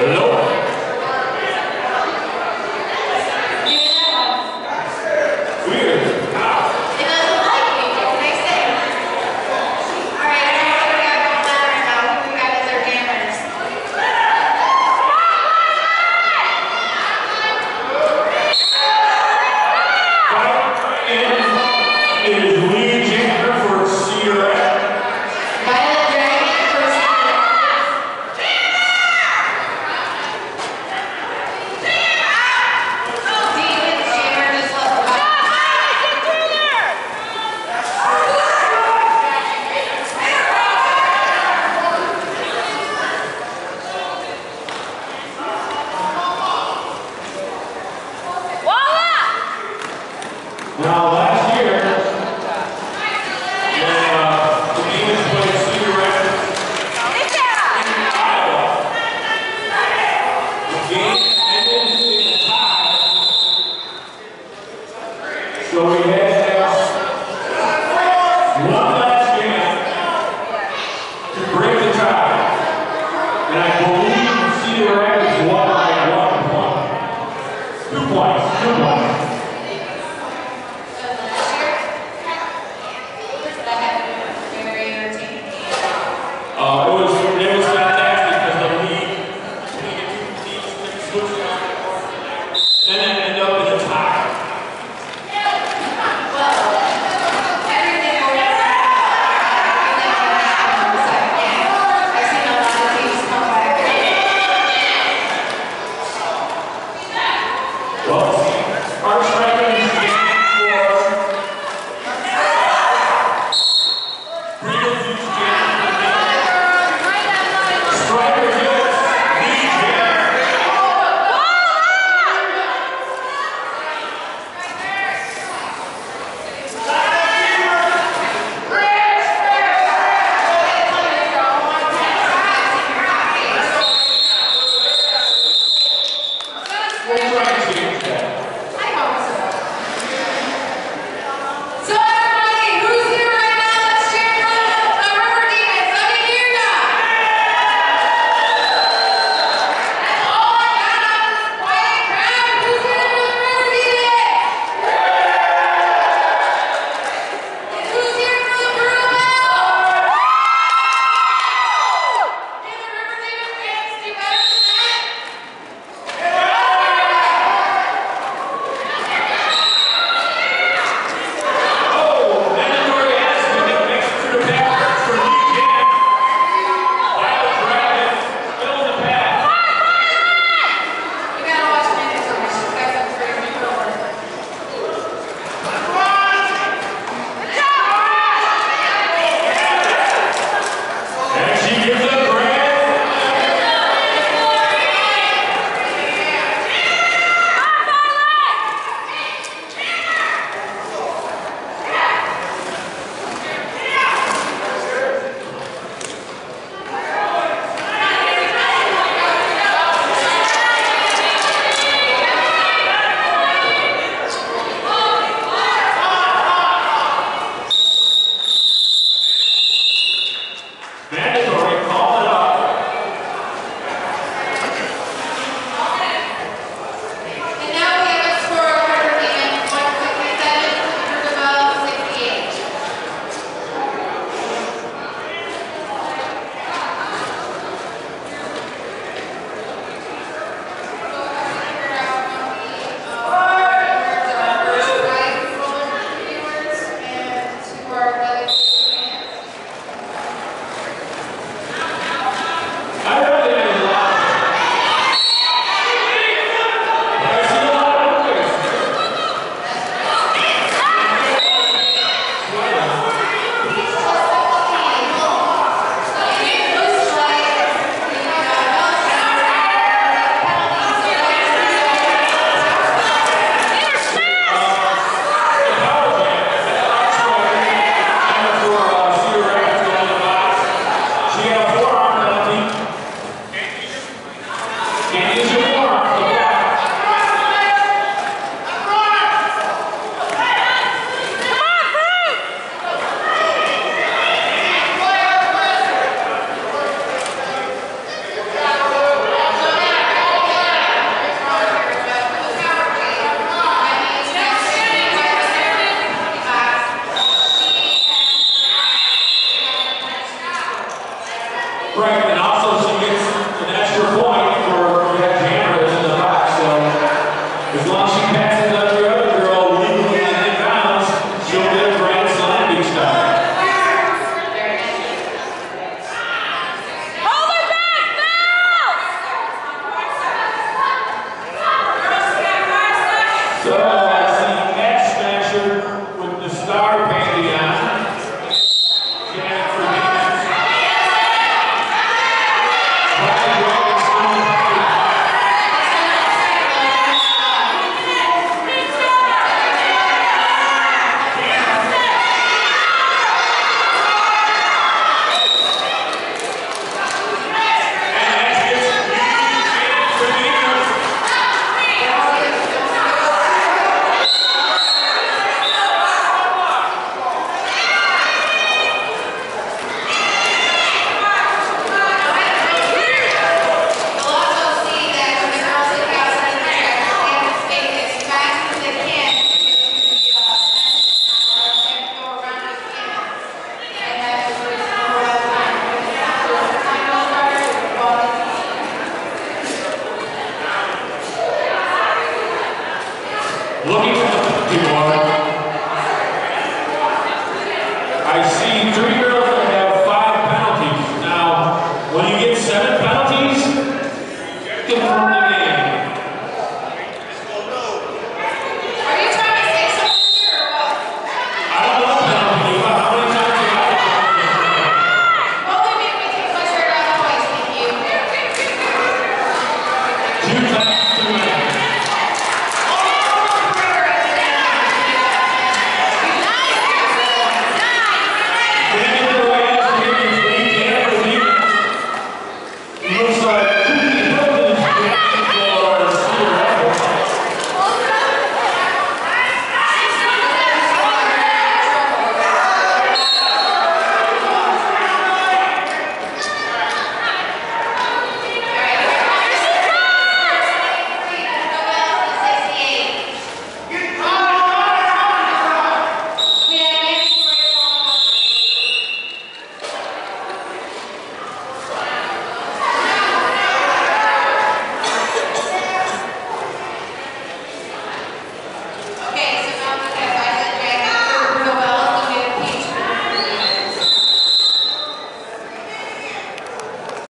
Nope. Thank